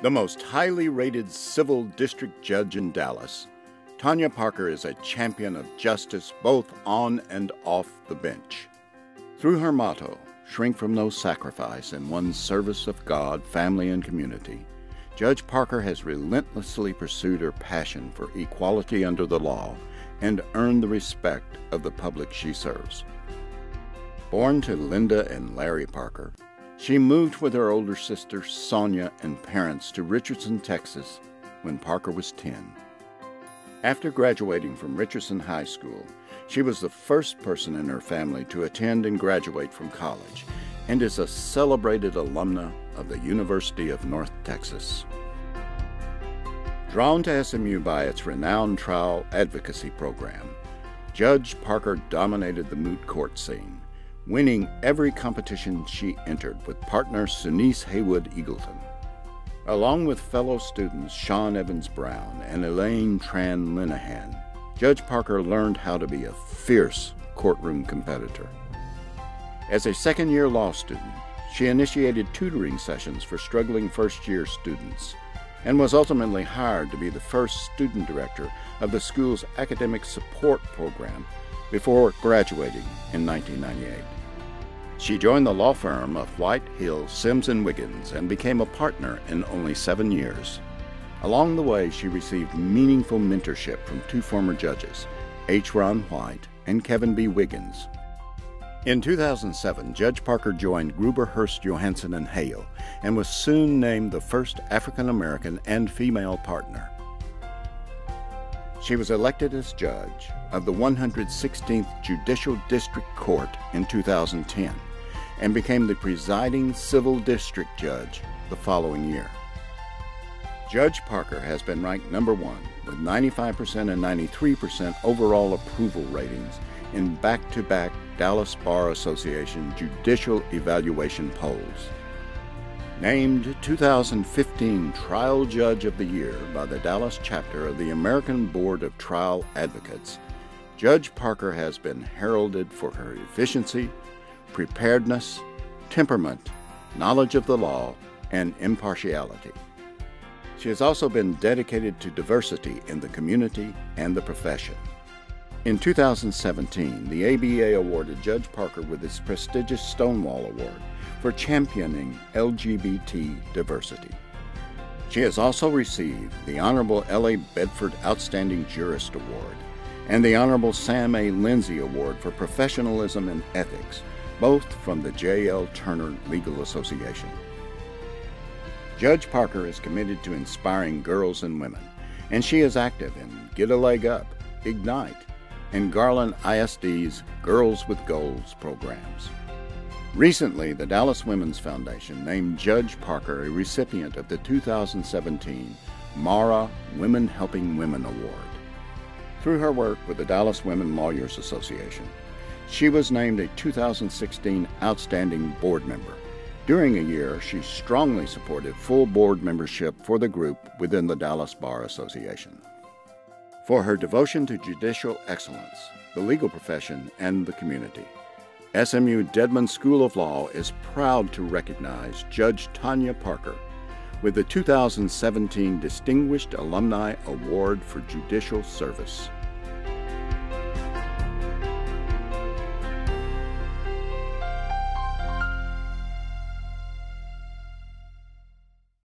The most highly rated civil district judge in Dallas, Tonya Parker is a champion of justice both on and off the bench. Through her motto, shrink from no sacrifice in one's service of God, family, and community, Judge Parker has relentlessly pursued her passion for equality under the law and earned the respect of the public she serves. Born to Linda and Larry Parker, she moved with her older sister, Sonia, and parents to Richardson, Texas when Parker was 10. After graduating from Richardson High School, she was the first person in her family to attend and graduate from college and is a celebrated alumna of the University of North Texas. Drawn to SMU by its renowned trial advocacy program, Judge Parker dominated the moot court scene winning every competition she entered with partner Sunice Haywood Eagleton. Along with fellow students Sean Evans Brown and Elaine Tran Linehan, Judge Parker learned how to be a fierce courtroom competitor. As a second year law student, she initiated tutoring sessions for struggling first year students and was ultimately hired to be the first student director of the school's academic support program before graduating in 1998. She joined the law firm of White Hill, Sims and Wiggins and became a partner in only seven years. Along the way, she received meaningful mentorship from two former judges, H. Ron White and Kevin B. Wiggins. In 2007, Judge Parker joined Gruber Hurst Johansen and Hail and was soon named the first African American and female partner. She was elected as judge of the 116th Judicial District Court in 2010 and became the presiding civil district judge the following year. Judge Parker has been ranked number one with 95% and 93% overall approval ratings in back to back Dallas Bar Association judicial evaluation polls. Named 2015 Trial Judge of the Year by the Dallas chapter of the American Board of Trial Advocates, Judge Parker has been heralded for her efficiency, preparedness, temperament, knowledge of the law, and impartiality. She has also been dedicated to diversity in the community and the profession. In 2017, the ABA awarded Judge Parker with its prestigious Stonewall Award for championing LGBT diversity. She has also received the Honorable L.A. Bedford Outstanding Jurist Award and the Honorable Sam A. Lindsay Award for Professionalism and Ethics both from the J.L. Turner Legal Association. Judge Parker is committed to inspiring girls and women, and she is active in Get a Leg Up, Ignite, and Garland ISD's Girls with Goals programs. Recently, the Dallas Women's Foundation named Judge Parker a recipient of the 2017 Maura Women Helping Women Award. Through her work with the Dallas Women Lawyers Association, she was named a 2016 Outstanding Board Member. During a year, she strongly supported full board membership for the group within the Dallas Bar Association. For her devotion to judicial excellence, the legal profession, and the community, SMU Dedman School of Law is proud to recognize Judge Tonya Parker with the 2017 Distinguished Alumni Award for Judicial Service.